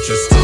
purchased.